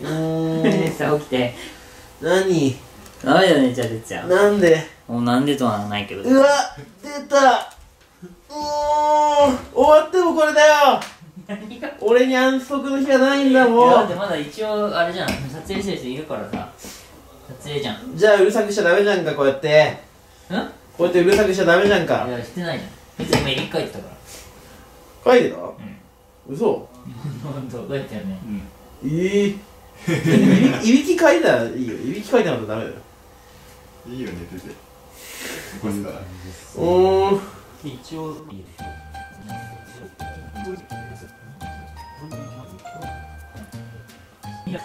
うー。んさ起きて何？ダメだねじゃあ出ちゃう。なんで？もうなんでとはないけど。うわ出た。うおー。終わってもこれだよ。俺に安息の日がないんだもん。だってまだ一応あれじゃん。撮影してる人いるからさ。撮影じゃん。んじゃあうるさくしちゃダメじゃんかこうやって。こうやってうるさくしちゃダメじゃんか。いやしてないじゃん。別に今入り替えてたから。書いてた？嘘。本当どうやってやるねええいびいびき書いたらいいよ。いびき書いたらダメだよ。いいよ寝てて。起こすから。おー。一応いいいや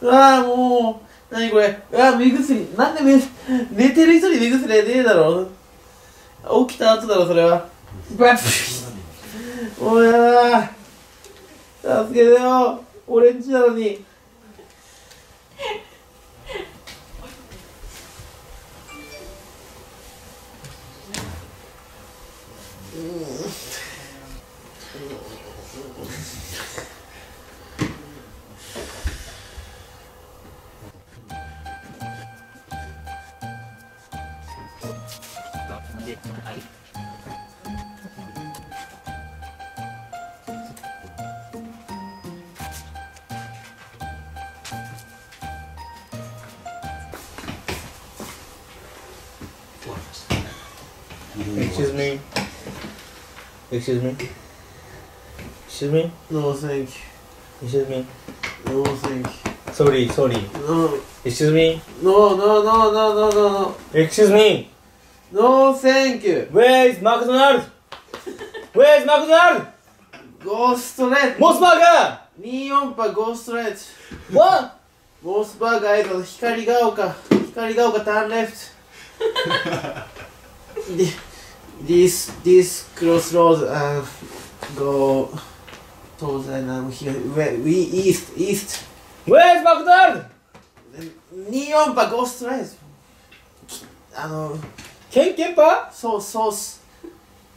うわーもう何これ。うわー目薬。なんで目寝てる人に目薬ねえだろ。起きた後だろそれは。バッおいやだ助けてよ。俺んちなのにではいエクシューズミーエクシューズミーエクシューズミー No thank エクシューズミー you No thank Sorry sorry you Excuse me No No no no no no no Excuse me No thank you! Where is McDonald's? Where is McDonald's? Go straight! モスバーガー24波 Go straight! What? モスバーガーへと光が丘光が丘 turn left! this, this crossroads uh, go 東西南東 we east east Where is McDonald's? 24波 Go straight! あのケンケンパ？ソースソース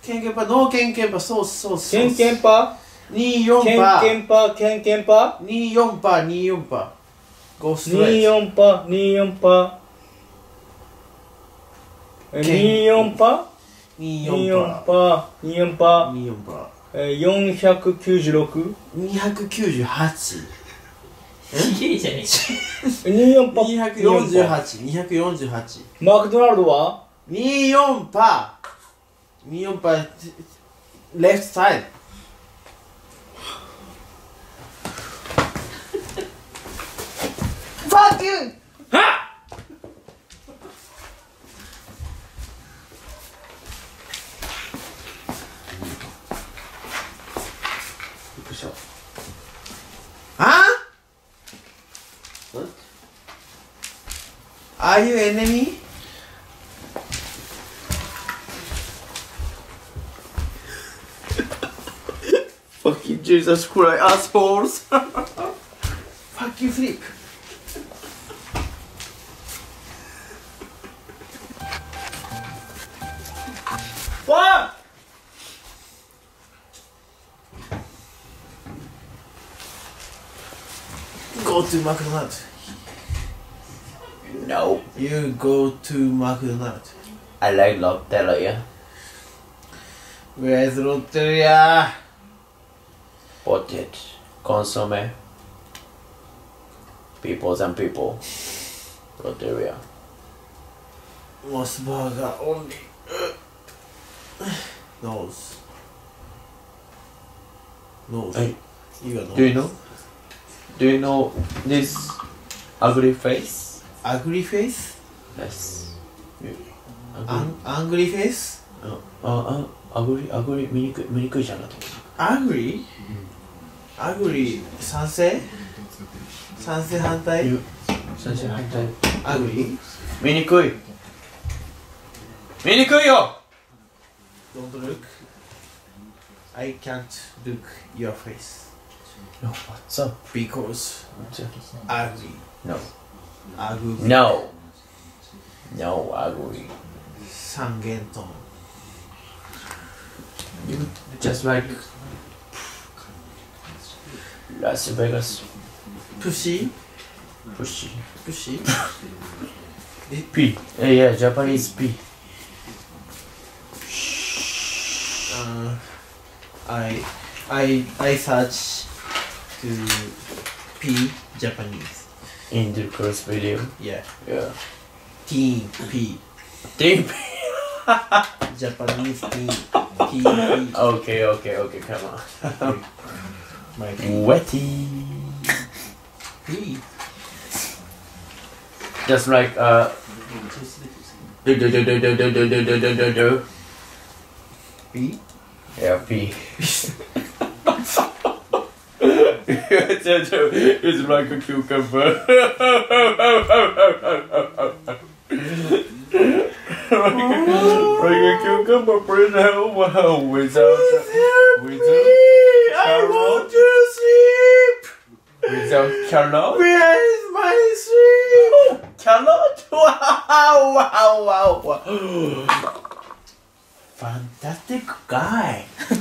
ケンケンパノーケンケンパソースソースケンケンパ？24ケンパケンパ？ケンケンパ？24パー24パー。ゴーストレッ24パ24パえ24パド24 24パー。パ24パ24パー。えー496 298綺麗じゃねえか24パ248248マクドナルドは？Knee on pa. Knee on pa. Left side. Fuck you! Ha! Huh? What? Are you enemy? Jesus Christ, assholes! Fuck you, Flip! What? Go to McDonald's. No. You go to McDonald's. I like Lotteria. Where's Lotteria? What it consume? peoples and people, Lotteria. What's burger only? Nose. Nose. Hey. Nose. Do you know? Do you know this ugly face? Ugly face? Yes. Angry, angry face? Uh, uh, uh, ugly, ugly, 醜い醜いじゃなくて。Angry? うん mm-hmm. Angry? Angry 賛成賛成反対言う最初反対。 Angry? 醜い。醜いよ Don't look. I can't look your face No, what's up? because じゃ ugly. No. Ugly. No. No, ugly. 三元トーン Just like Ah, Las Vegas. Pussy. Pussy. Pussy. P. Uh, yeah, Japanese P. Uh, I I I search to P Japanese. In the first video. Yeah. Yeah. Teen P. P. Japanese. P. Okay, okay, okay. Come on. My Wetty. P. Just like uh do do do do do do do do do do do do P. Yeah, P. it's like a cucumber. like a cucumber bread wow without without I want to without carrot. Where is my sleep? Carrot? Wow, wow, wow, wow. Fantastic guy.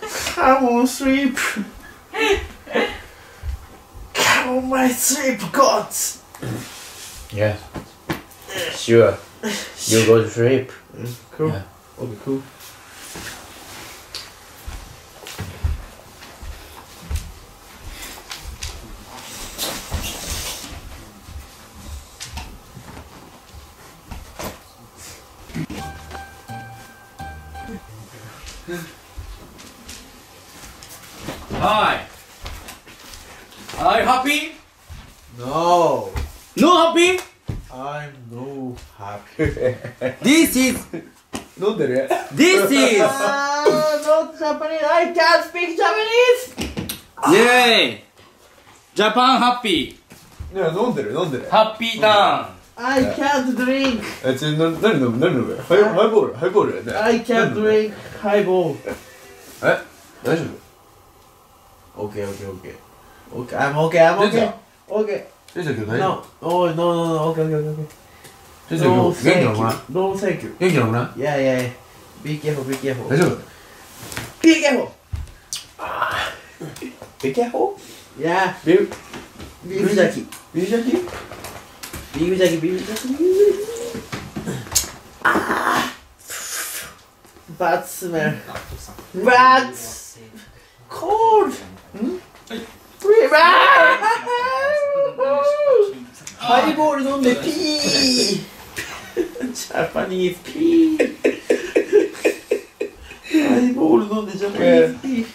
Come on, sleep. Come on, my sleep gods. Yeah. Sure. You go to sleep. Mm, cool. Yeah. Okay, cool. Hi. Are you happy? No, No happy? I'm no happy. This is 飲んでる this is Ah, not Japanese. I can't speak Japanese. yay. Japan happy. いや飲んでる飲んでる Happy down. I can't drink. えちょな何飲む何飲むハイハイボールハイボールね I can't drink はイボーえ大丈夫 ?OKOKOKOK I'm OK I'm OK I'm OK OK No No No No OK OK OK OK 元気い、大丈夫いや、ビブジャキ。ビブ Battsmer. Mm. Rats! Cold! Hmm? Rats! Haribo Highball on the pee! Japanese pee! Highball on the Japanese pee!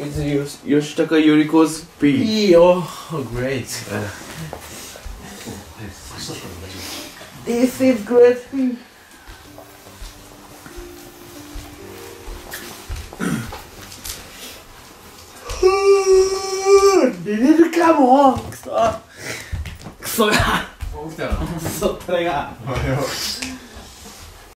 It's Yosh Yoshitaka Yoriko's pee. Pee, oh, great. Uh, this is great pee. ビビるかも。クソ。クソが。起きたクソったれが。おはよう